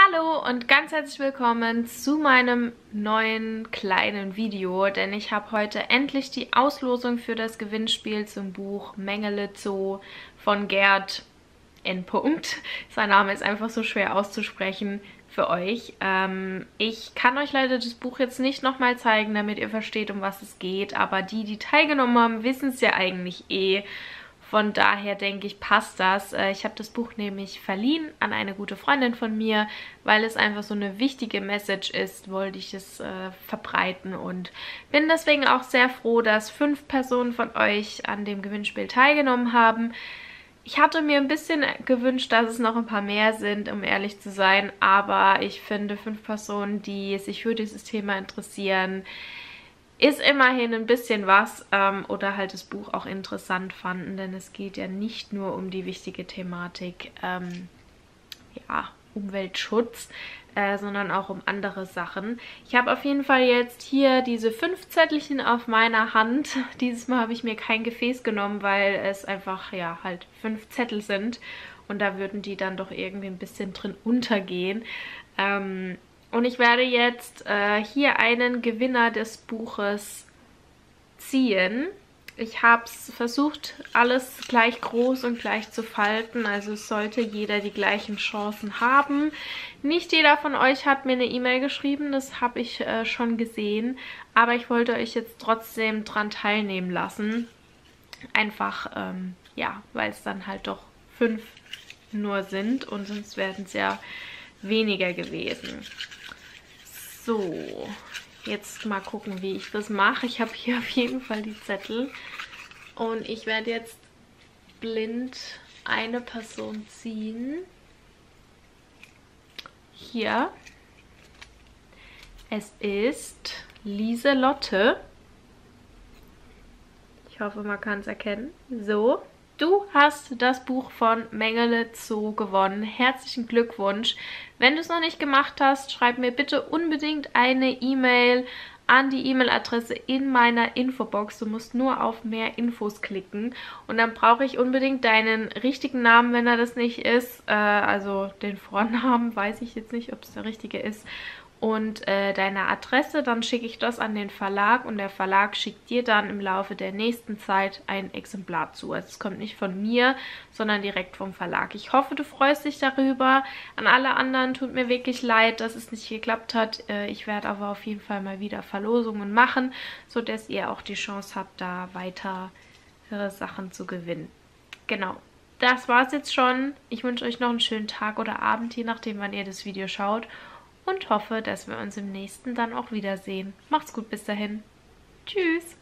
Hallo und ganz herzlich willkommen zu meinem neuen kleinen Video, denn ich habe heute endlich die Auslosung für das Gewinnspiel zum Buch Mengele Zoo von Gerd N. Sein Name ist einfach so schwer auszusprechen für euch. Ähm, ich kann euch leider das Buch jetzt nicht nochmal zeigen, damit ihr versteht, um was es geht, aber die, die teilgenommen haben, wissen es ja eigentlich eh. Von daher denke ich, passt das. Äh, ich habe das Buch nämlich verliehen an eine gute Freundin von mir, weil es einfach so eine wichtige Message ist, wollte ich es äh, verbreiten und bin deswegen auch sehr froh, dass fünf Personen von euch an dem Gewinnspiel teilgenommen haben. Ich hatte mir ein bisschen gewünscht, dass es noch ein paar mehr sind, um ehrlich zu sein, aber ich finde fünf Personen, die sich für dieses Thema interessieren, ist immerhin ein bisschen was ähm, oder halt das Buch auch interessant fanden, denn es geht ja nicht nur um die wichtige Thematik ähm, ja, Umweltschutz, äh, sondern auch um andere Sachen. Ich habe auf jeden Fall jetzt hier diese fünf Zettelchen auf meiner Hand. Dieses Mal habe ich mir kein Gefäß genommen, weil es einfach, ja, halt fünf Zettel sind und da würden die dann doch irgendwie ein bisschen drin untergehen. Ähm, und ich werde jetzt äh, hier einen Gewinner des Buches ziehen. Ich habe es versucht, alles gleich groß und gleich zu falten. Also sollte jeder die gleichen Chancen haben. Nicht jeder von euch hat mir eine E-Mail geschrieben, das habe ich äh, schon gesehen. Aber ich wollte euch jetzt trotzdem dran teilnehmen lassen. Einfach, ähm, ja, weil es dann halt doch fünf nur sind. Und sonst werden es ja weniger gewesen. So, jetzt mal gucken, wie ich das mache. Ich habe hier auf jeden Fall die Zettel. Und ich werde jetzt blind eine Person ziehen. Hier. Es ist Lieselotte. Ich hoffe, man kann es erkennen. So. Du hast das Buch von Mengele Zoo gewonnen. Herzlichen Glückwunsch. Wenn du es noch nicht gemacht hast, schreib mir bitte unbedingt eine E-Mail an die E-Mail-Adresse in meiner Infobox. Du musst nur auf mehr Infos klicken und dann brauche ich unbedingt deinen richtigen Namen, wenn er das nicht ist. Äh, also den Vornamen weiß ich jetzt nicht, ob es der richtige ist und äh, deine Adresse, dann schicke ich das an den Verlag und der Verlag schickt dir dann im Laufe der nächsten Zeit ein Exemplar zu. Also es kommt nicht von mir, sondern direkt vom Verlag. Ich hoffe, du freust dich darüber. An alle anderen tut mir wirklich leid, dass es nicht geklappt hat. Äh, ich werde aber auf jeden Fall mal wieder Verlosungen machen, sodass ihr auch die Chance habt, da weitere Sachen zu gewinnen. Genau. Das war's jetzt schon. Ich wünsche euch noch einen schönen Tag oder Abend, je nachdem, wann ihr das Video schaut und hoffe, dass wir uns im nächsten dann auch wiedersehen. Macht's gut bis dahin. Tschüss!